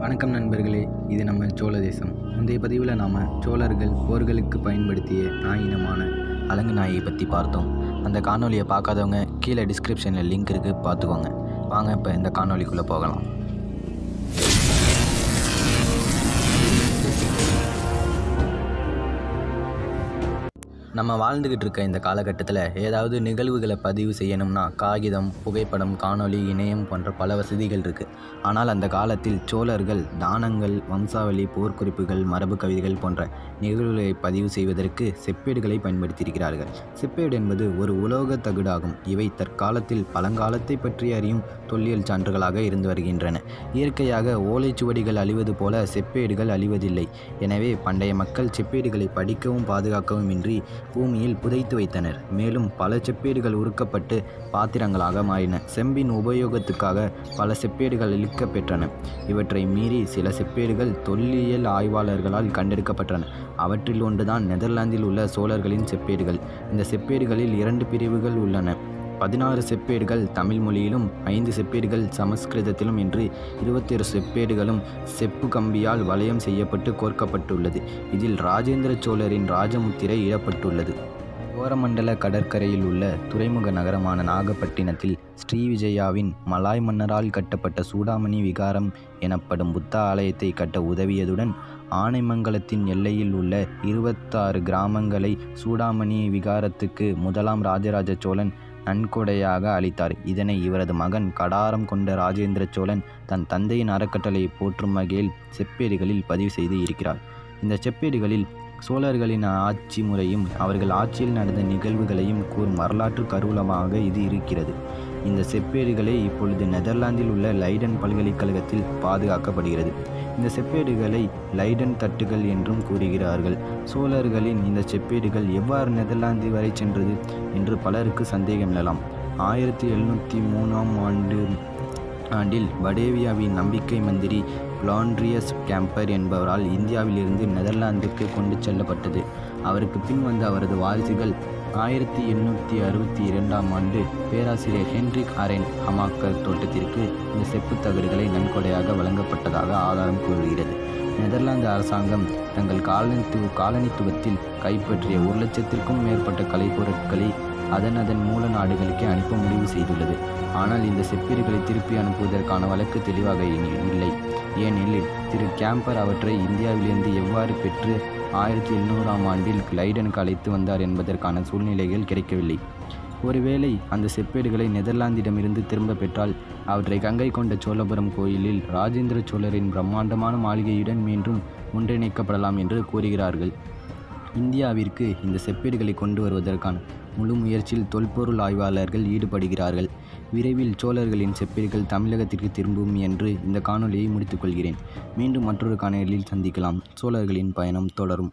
வணக்கம் நண்பர்களே இது நம்ம சோழ தேசம். முந்தைய பதிவில் நாம் சோழர்கள் போர்களுக்கு பயன்படுத்திய நாயினமான அலங்கு நாயை பற்றி பார்த்தோம். அந்த காணொலியை பார்க்காதவங்க கீழே டிஸ்கிரிப்ஷனில் லிங்க் இருக்குது பார்த்துக்கோங்க. வாங்க இப்போ இந்த காணொலிக்குள்ளே போகலாம். நம்ம வாழ்ந்துக்கிட்டு இருக்க இந்த காலகட்டத்தில் ஏதாவது நிகழ்வுகளை பதிவு செய்யணும்னா காகிதம் புகைப்படம் காணொளி இணையம் போன்ற பல வசதிகள் இருக்குது ஆனால் அந்த காலத்தில் சோழர்கள் தானங்கள் வம்சாவளி போர்க்குறிப்புகள் மரபு கவிதைகள் போன்ற நிகழ்வுகளை பதிவு செய்வதற்கு செப்பேடுகளை பயன்படுத்தியிருக்கிறார்கள். செப்பேடு என்பது ஒரு உலோக தகுடாகும். இவை தற்காலத்தில் பழங்காலத்தை பற்றி அறியும் தொல்லியல் சான்றுகளாக இருந்து வருகின்றன. இயற்கையாக ஓலைச்சுவடிகள் அழிவது போல செப்பேடுகள் அழிவதில்லை. எனவே பண்டைய மக்கள் செப்பேடுகளை படிக்கவும் பாதுகாக்கவும் இன்றி பூமியில் புதைத்து வைத்தனர். மேலும் பல செப்பேடுகள் உருக்கப்பட்டு பாத்திரங்களாக மாறின. செம்பின் உபயோகத்துக்காக பல செப்பேடுகள் இழுக்கப் பெற்றன இவற்றை மீறி சில செப்பேடுகள் தொல்லியல் ஆய்வாளர்களால் கண்டெடுக்கப்பட்டன. அவற்றில் ஒன்றுதான் நெதர்லாந்தில் உள்ள சோழர்களின் செப்பேடுகள். இந்த செப்பேடுகளில் இரண்டு பிரிவுகள் உள்ளன. பதினாறு செப்பேடுகள் தமிழ் மொழியிலும் ஐந்து செப்பேடுகள் சமஸ்கிருதத்திலும் என்று இருபத்தேழு செப்பேடுகளும் செப்பு கம்பியால் வளையம் செய்யப்பட்டு கோர்க்கப்பட்டுள்ளது. இதில் ராஜேந்திர சோழரின் ராஜமுத்திரை இடப்பட்டுள்ளது. கோரமண்டல கடற்கரையில் உள்ள துறைமுக நகரமான நாகப்பட்டினத்தில் ஸ்ரீவிஜயாவின் மலாய் மன்னரால் கட்டப்பட்ட சூடாமணி விகாரம் எனப்படும் புத்த ஆலயத்தை கட்ட உதவியதுடன் ஆனைமங்கலத்தின் எல்லையில் உள்ள இருபத்தாறு கிராமங்களை சூடாமணி விகாரத்துக்கு முதலாம் ராஜராஜ சோழன் நன்கொடையாக அளித்தார். இதனை இவரது மகன் கடாரம் கொண்ட ராஜேந்திர சோழன் தன் தந்தையின் அறக்கட்டளையை போற்றும் வகையில் செப்பேடுகளில் பதிவு செய்து இருக்கிறார். இந்த செப்பேடுகளில் சோழர்களின் ஆட்சி முறையும் அவர்கள் ஆட்சியில் நடந்த நிகழ்வுகளையும் கூறும் வரலாற்று கருவூலமாக இது இருக்கிறது. இந்த செப்பேடுகளே இப்பொழுது நெதர்லாந்தில் உள்ள லைடன் பல்கலைக்கழகத்தில் பாதுகாக்கப்படுகிறது. இந்த செப்பேடுகளை லைடன் தட்டுகள் என்றும் கூறுகிறார்கள். சோழர்களின் இந்த செப்பேடுகள் எவ்வாறு நெதர்லாந்து வரை சென்றது என்று பலருக்கு சந்தேகம் எழலாம் ஆயிரத்தி எழுநூற்றி மூணாம் ஆண்டு ஆண்டில் வடேவியாவின் நம்பிக்கை மந்திரி பிளான்ட்ரியஸ் கேம்பர் என்பவரால் இந்தியாவிலிருந்து நெதர்லாந்துக்கு கொண்டு செல்லப்பட்டது. அவருக்கு பின் வந்த அவரது வாரிசுகள் ஆயிரத்தி எண்ணூற்றி அறுபத்தி இரண்டாம் ஆண்டு பேராசிரியர் ஹென்ரிக் அரேன் ஹமாக்கர் தோட்டத்திற்கு இந்த செப்புத் தகடுகளை நன்கொடையாக வழங்கப்பட்டதாக ஆதாரம் கூறுகிறது. நெதர்லாந்து அரசாங்கம் தங்கள் காலனித்துவ காலனித்துவத்தில் கைப்பற்றிய ஒரு லட்சத்திற்கும் மேற்பட்ட கலைப்பொருட்களை அதன் அதன் மூல நாடுகளுக்கு அனுப்ப முடிவு செய்துள்ளது. ஆனால் இந்த செப்பீடுகளை திருப்பி அனுப்புவதற்கான வழக்கு தெளிவாக இல்லை. ஏனெனில் திரு கேம்பர் அவற்றை இந்தியாவிலிருந்து எவ்வாறு பெற்று ஆயிரத்தி எழுநூறாம் ஆண்டில் கிளைடனுக்கு அழைத்து வந்தார் என்பதற்கான சூழ்நிலைகள் கிடைக்கவில்லை. ஒருவேளை அந்த செப்பேடுகளை நெதர்லாந்திடமிருந்து திரும்ப பெற்றால் அவற்றை கங்கை கொண்ட சோழபுரம் கோயிலில் ராஜேந்திர சோழரின் பிரம்மாண்டமான மாளிகையுடன் மீண்டும் ஒன்றிணைக்கப்படலாம் என்று கூறுகிறார்கள். இந்தியாவிற்கு இந்த செப்பேடுகளை கொண்டு வருவதற்கான முழு முயற்சியில் தொல்பொருள் ஆய்வாளர்கள் ஈடுபடுகிறார்கள். விரைவில் சோழர்களின் செப்பேடுகள் தமிழகத்திற்கு திரும்பும் என்று இந்த காணொலியை முடித்துக்கொள்கிறேன் மீண்டும் மற்றொரு காணொலியில் சந்திக்கலாம். சோழர்களின் பயணம் தொடரும்.